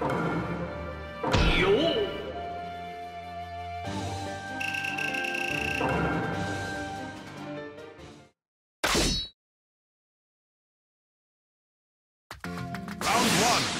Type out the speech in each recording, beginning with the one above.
Round one.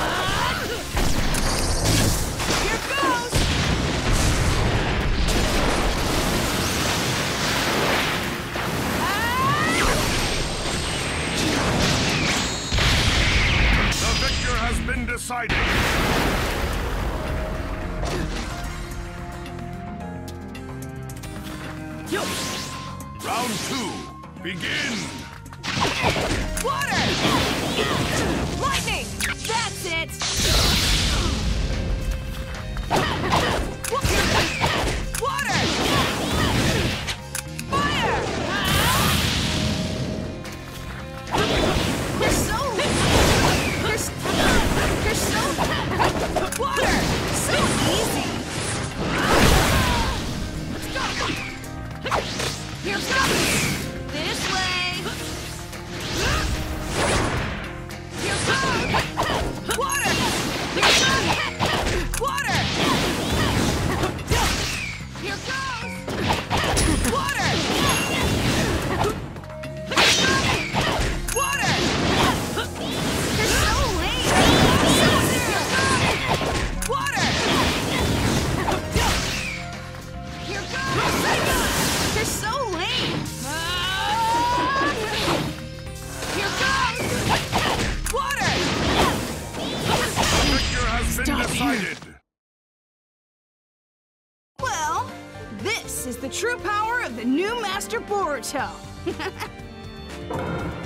been decided. Round two. Begin. Water! Lightning! That's it! Here comes! Decided. Well, this is the true power of the new Master Boruto.